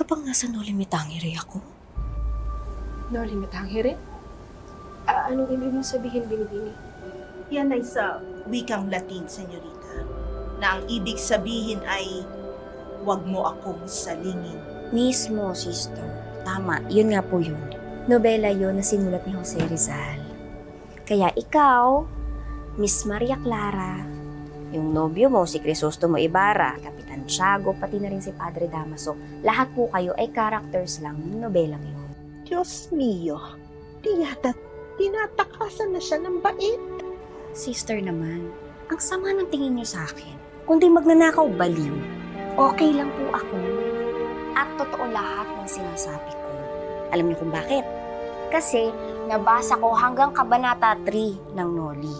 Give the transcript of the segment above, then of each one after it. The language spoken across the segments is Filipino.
Talaga bang nasa Nolimitangere ako? No limit hanghirin? Ah, anong ibig mong sabihin, Binibini? Yan ay sa wikang Latin, senyorita, na ang ibig sabihin ay huwag mo akong salingin. Mismo, sister. Tama, yun nga po yun. Nobela yun na sinulat ni Jose Rizal. Kaya ikaw, Miss Maria Clara, yung nobyo mo, si Crisostomo Ibarra, Kapitan Tiago, pati na rin si Padre Damaso, lahat po kayo ay characters lang ng nobelang yun. Diyos mio, di yata tinatakasan na siya ng bait. Sister naman, ang sama ng tingin niyo sa akin. Kundi magnanakaw baliw, okay lang po ako. At totoo lahat ng sinasabi ko. Alam niyo kung bakit? Kasi nabasa ko hanggang kabanata 3 ng Noli.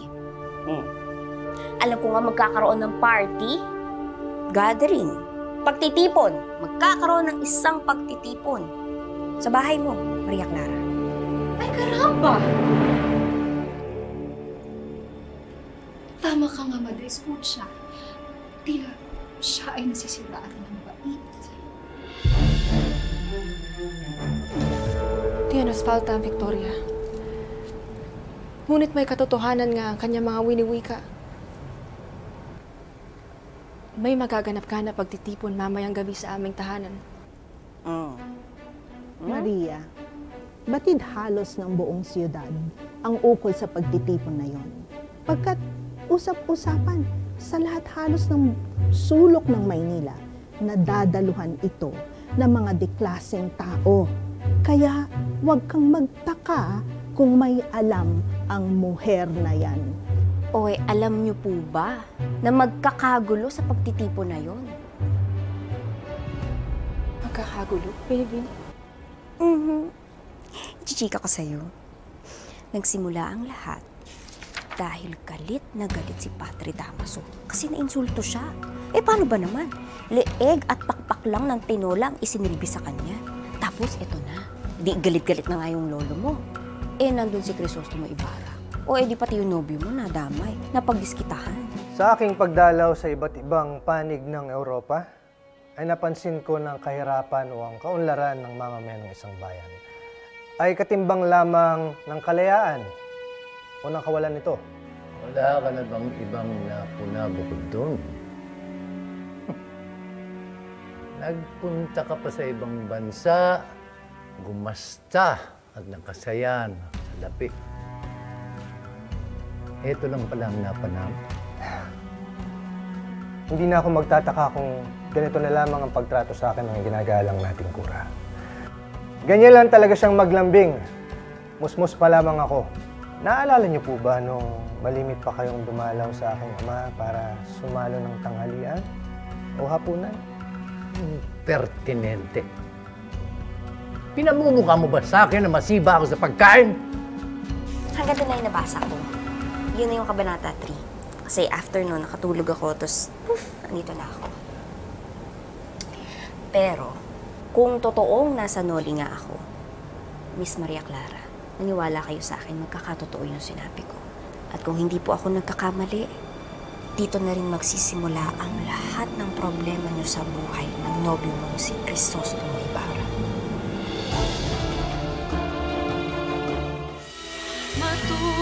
Hmm. Alam ko nga magkakaroon ng party, gathering, pagtitipon. Magkakaroon ng isang pagtitipon. Sa bahay mo, Maria Clara. Ay, karamba! Tama ka nga, Madre Escucha. Tila siya ay nasisiraan ng bait. Tienes falta ang Victoria. Ngunit may katotohanan nga ang kanyang mga winiwika. May magaganap ka na pagtitipon mamayang gabi sa aming tahanan. Mm. Maria, batid halos ng buong siyudad ang ukol sa pagtitipon na yon. Pagkat usap-usapan sa lahat halos ng sulok ng Maynila na dadaluhan ito ng mga deklaseng tao. Kaya huwag kang magtaka kung may alam ang muher na yan. Oy, alam niyo po ba na magkakagulo sa pagtitipon na yon? Magkakagulo, Binibini. Mhm. Chichika ko sa'yo. Nagsimula ang lahat dahil galit na galit si Padre Damaso kasi nainsulto siya. Eh paano ba naman? Leeg at pakpak lang ng tinola ang isinilbi sa kanya. Tapos eto na, di galit-galit na nga yung lolo mo. Eh nandun si Crisostomo Ibarra. O eh di pati yung nobyo mo nadamay, napagdiskitahan. Sa aking pagdalaw sa iba't ibang panig ng Europa, ay napansin ko ng kahirapan o ang kaunlaran ng mamamayan ng isang bayan ay katimbang lamang ng kalayaan o ng kawalan nito. Wala ka na bang ibang napuna bukod doon? Nagpunta ka pa sa ibang bansa, gumasta at nakasayan sa lapi. Ito lang pala ang napanam. Hindi na ako magtataka kung ganito na lamang ang pagtrato sa akin ng ginagalang nating kura. Ganyan lang talaga siyang maglambing. Musmus pa lamang ako. Naalala niyo po ba nung malimit pa kayong dumalaw sa aking ama para sumalo ng tanghalian o hapunan? Pertinente. Pinamumukha mo ba sa akin na masiba ako sa pagkain? Hanggang na nabasa ko. Yun na yung kabanata 3. Kasi after nun, nakatulog ako, tapos poof, andito na ako. Pero, kung totoong nasa Noli nga ako, Miss Maria Clara, naniwala kayo sa akin, magkakatotoo yung sinabi ko. At kung hindi po ako nagkakamali, dito na rin magsisimula ang lahat ng problema niyo sa buhay ng nobyo mong si Crisostomo Ibarra. Matuloy